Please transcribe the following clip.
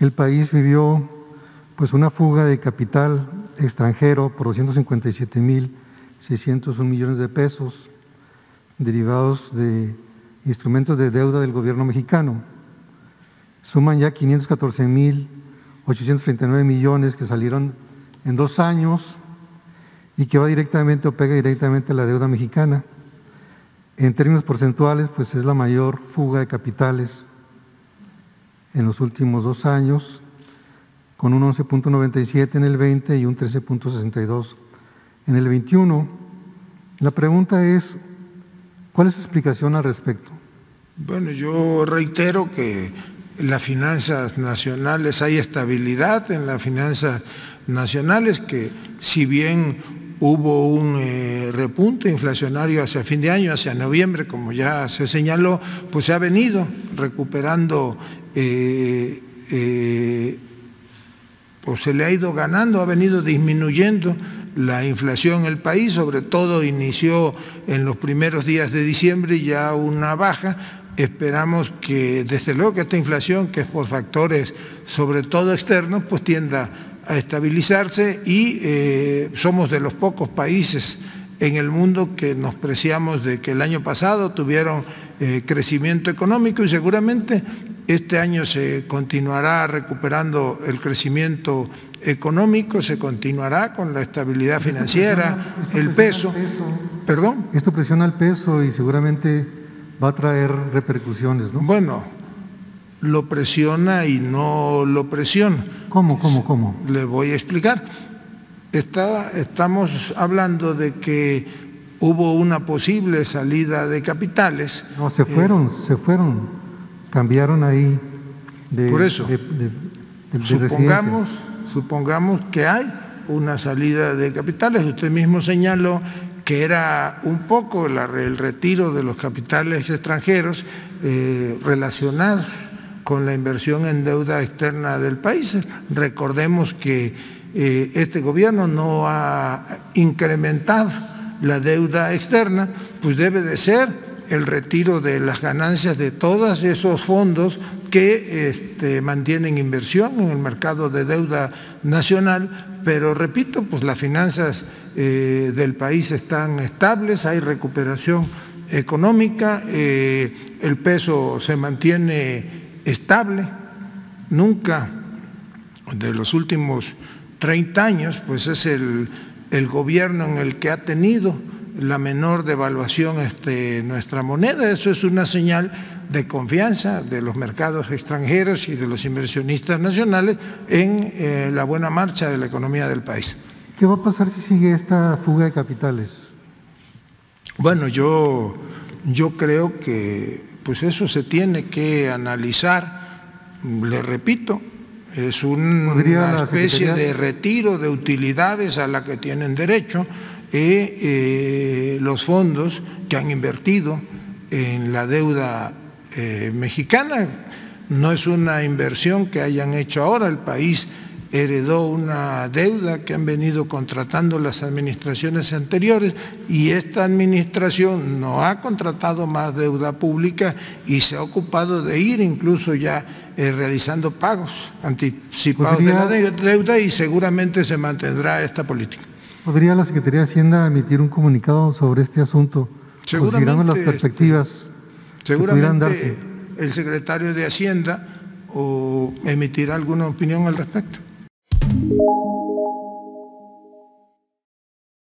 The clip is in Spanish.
el país vivió pues una fuga de capital extranjero por 257.601 millones de pesos derivados de instrumentos de deuda del gobierno mexicano. Suman ya 514.839 millones que salieron en dos años y que va directamente o pega directamente a la deuda mexicana. En términos porcentuales, pues es la mayor fuga de capitales en los últimos dos años, con un 11.97 en el 20 y un 13.62 en el 21. La pregunta es, ¿cuál es su explicación al respecto? Bueno, yo reitero que las finanzas nacionales hay estabilidad en las finanzas nacionales que si bien hubo un eh, repunte inflacionario hacia fin de año, hacia noviembre, como ya se señaló, pues se ha venido recuperando eh, eh, o se le ha ido ganando, ha venido disminuyendo la inflación en el país, sobre todo inició en los primeros días de diciembre ya una baja. Esperamos que desde luego que esta inflación, que es por factores sobre todo externos, pues tienda a estabilizarse y eh, somos de los pocos países en el mundo que nos preciamos de que el año pasado tuvieron eh, crecimiento económico y seguramente este año se continuará recuperando el crecimiento económico, se continuará con la estabilidad financiera, el peso. ¿Perdón? Esto presiona el peso y seguramente va a traer repercusiones, ¿no? Bueno, lo presiona y no lo presiona. ¿Cómo, cómo, cómo? Le voy a explicar. estamos hablando de que hubo una posible salida de capitales. No, se fueron, se fueron, cambiaron ahí de Por eso, supongamos, supongamos que hay una salida de capitales. Usted mismo señaló que era un poco el retiro de los capitales extranjeros eh, relacionados con la inversión en deuda externa del país. Recordemos que eh, este gobierno no ha incrementado la deuda externa, pues debe de ser el retiro de las ganancias de todos esos fondos que este, mantienen inversión en el mercado de deuda nacional, pero repito, pues las finanzas eh, del país están estables, hay recuperación económica, eh, el peso se mantiene estable, nunca de los últimos 30 años, pues es el, gobierno en el que ha tenido la menor devaluación este, nuestra moneda. Eso es una señal de confianza de los mercados extranjeros y de los inversionistas nacionales en eh, la buena marcha de la economía del país. ¿Qué va a pasar si sigue esta fuga de capitales? Bueno, yo, yo creo que pues eso se tiene que analizar, le repito, es una especie de retiro de utilidades a la que tienen derecho eh, eh, los fondos que han invertido en la deuda eh, mexicana. No es una inversión que hayan hecho ahora, el país heredó una deuda que han venido contratando las administraciones anteriores y esta administración no ha contratado más deuda pública y se ha ocupado de ir incluso ya eh, realizando pagos anticipados de la deuda y seguramente se mantendrá esta política. ¿Podría la Secretaría de Hacienda emitir un comunicado sobre este asunto? Considerando las perspectivas seguramente el secretario de Hacienda o emitirá alguna opinión al respecto.